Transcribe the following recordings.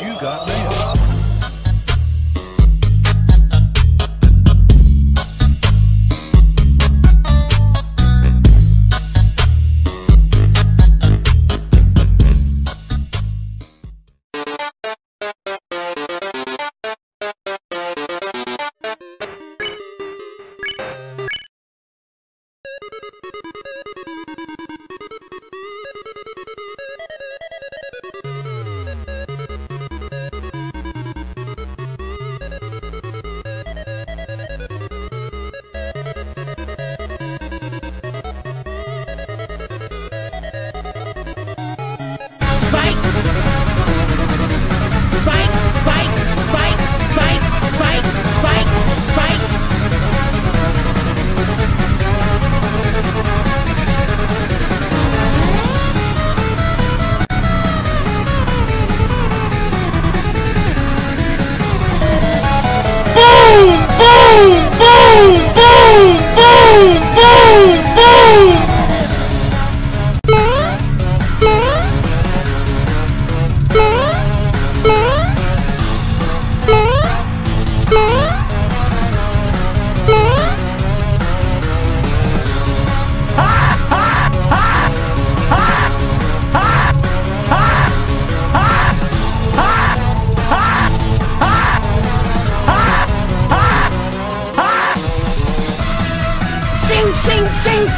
You got mail.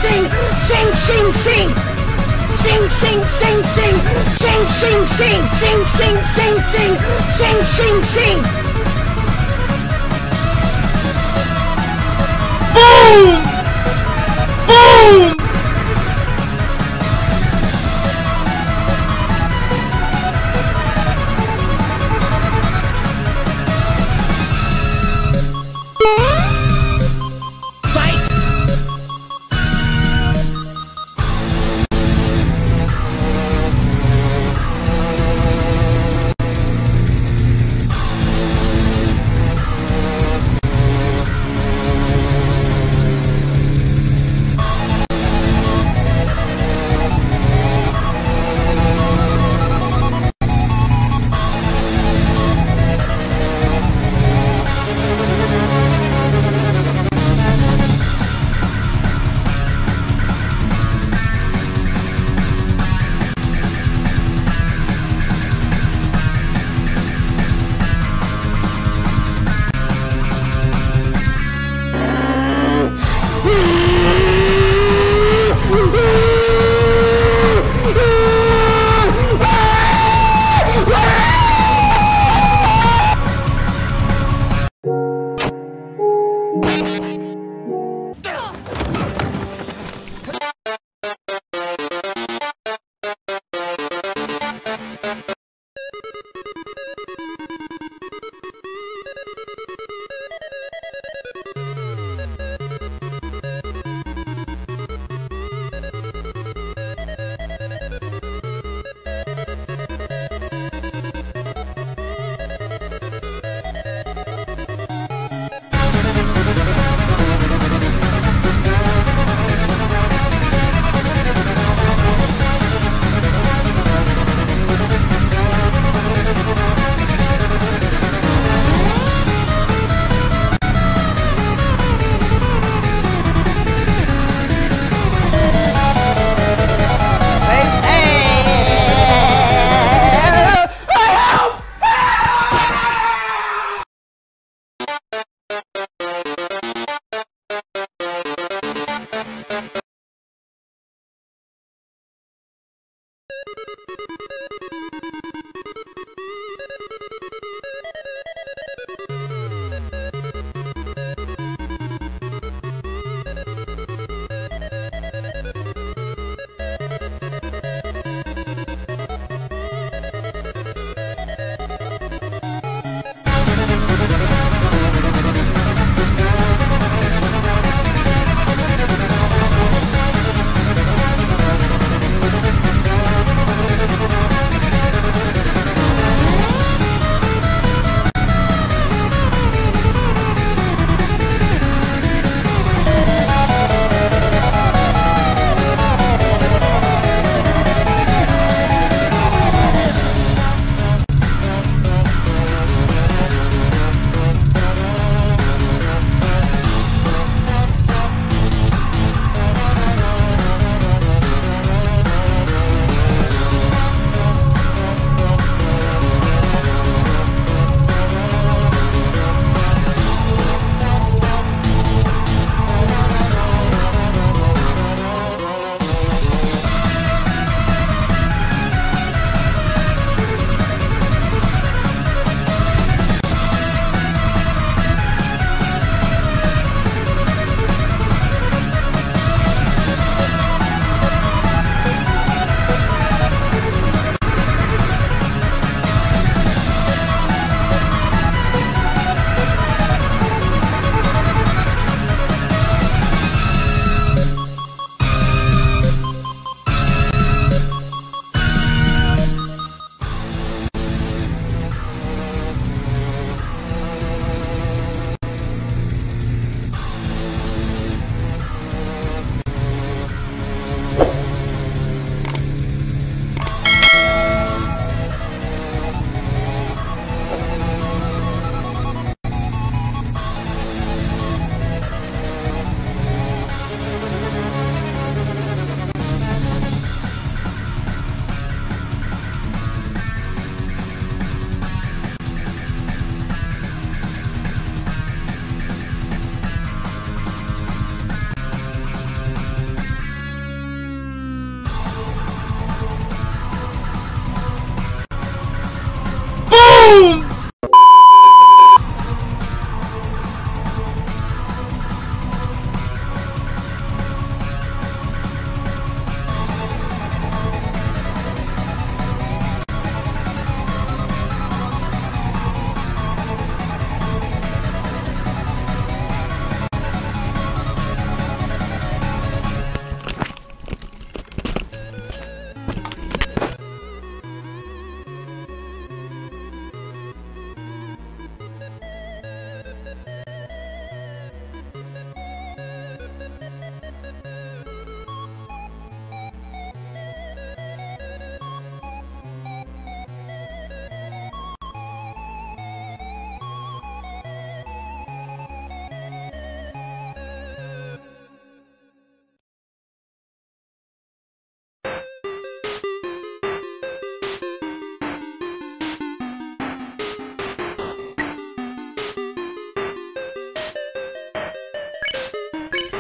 Sing, sing, sing, sing, sing, sing. Sing, sing, sing, sing, sing, sing, sing, sing, sing, sing, sing, sing. Boom! Boom!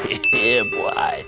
嘿嘿不爱。